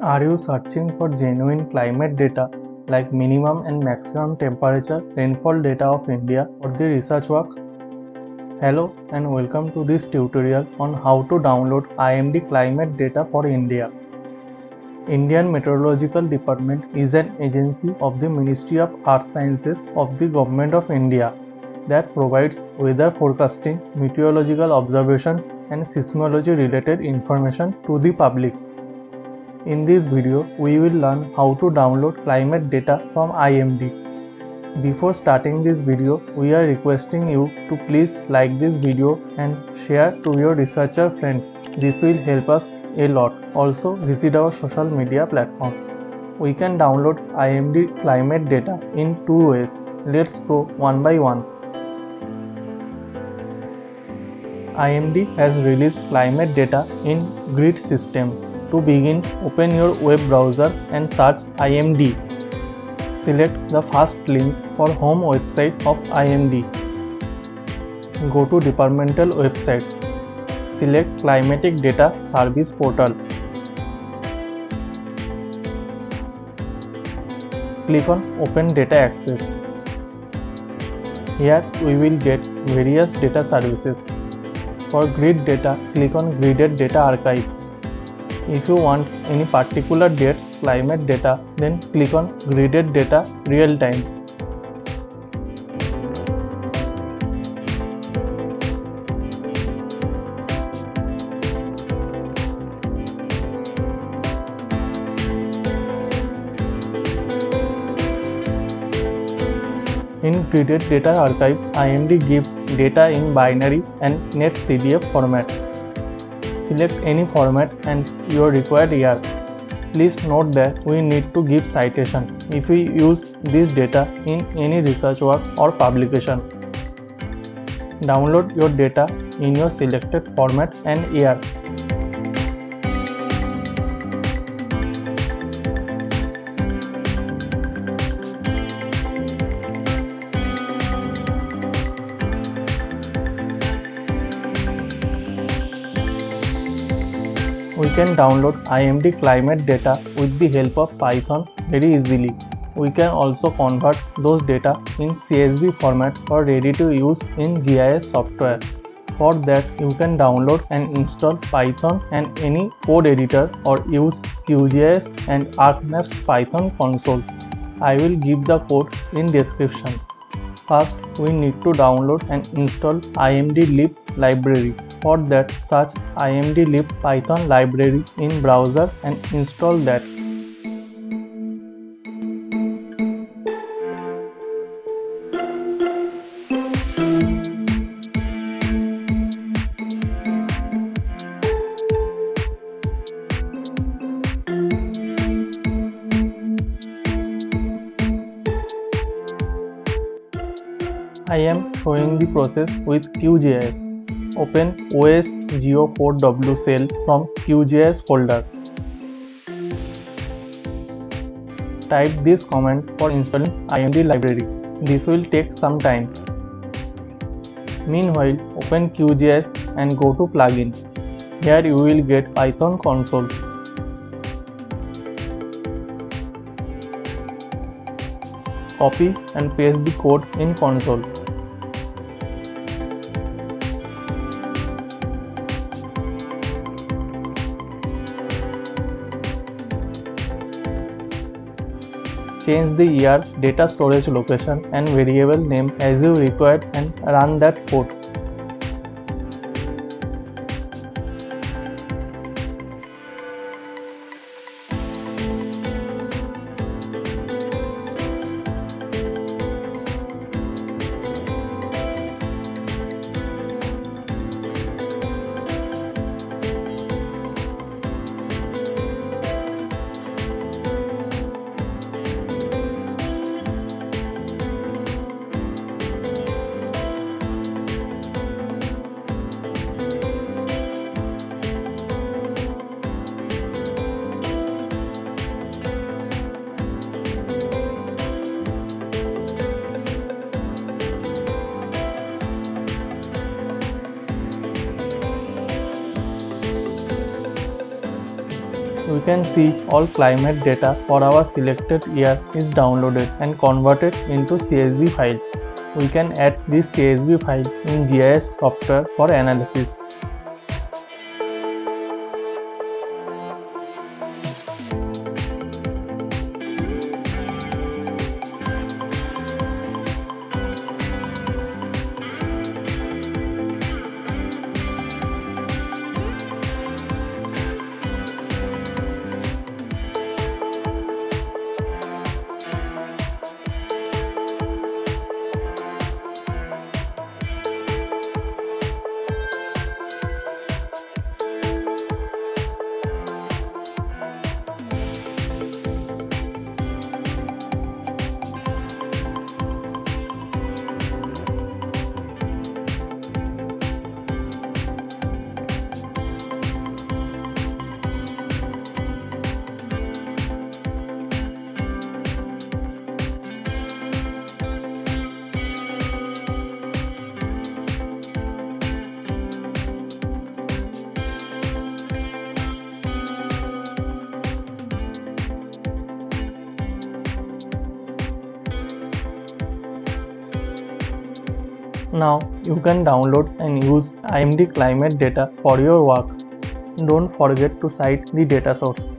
Are you searching for genuine climate data like minimum and maximum temperature rainfall data of India for the research work? Hello and welcome to this tutorial on how to download IMD climate data for India. Indian Meteorological Department is an agency of the Ministry of Earth Sciences of the Government of India that provides weather forecasting, meteorological observations and seismology related information to the public. In this video, we will learn how to download climate data from IMD. Before starting this video, we are requesting you to please like this video and share to your researcher friends. This will help us a lot. Also, visit our social media platforms. We can download IMD climate data in two ways. Let's go one by one. IMD has released climate data in grid system. To begin, open your web browser and search IMD. Select the first link for home website of IMD. Go to departmental websites. Select Climatic Data Service Portal. Click on Open Data Access. Here we will get various data services. For grid data, click on Gridded Data Archive. If you want any particular date's climate data, then click on Gridded Data Real Time. In Gridded Data Archive, IMD gives data in binary and NetCDF format. Select any format and your required year. Please note that we need to give citation if we use this data in any research work or publication. Download your data in your selected format and year. Can download IMD climate data with the help of Python very easily. We can also convert those data in CSV format for ready to use in GIS software. For that, you can download and install Python and any code editor or use QGIS and ArcMaps Python console. I will give the code in description. First, we need to download and install imdlib library. For that, search imdlib python library in browser and install that. I am showing the process with QGIS. Open OS Geo4W cell from QGIS folder. Type this command for installing IMD library. This will take some time. Meanwhile, open QGIS and go to plugin. Here you will get Python console. Copy and paste the code in console. Change the year, data storage location and variable name as you require and run that code. Can see all climate data for our selected year is downloaded and converted into CSV file. We can add this CSV file in GIS software for analysis. Now you can download and use IMD climate data for your work. Don't forget to cite the data source.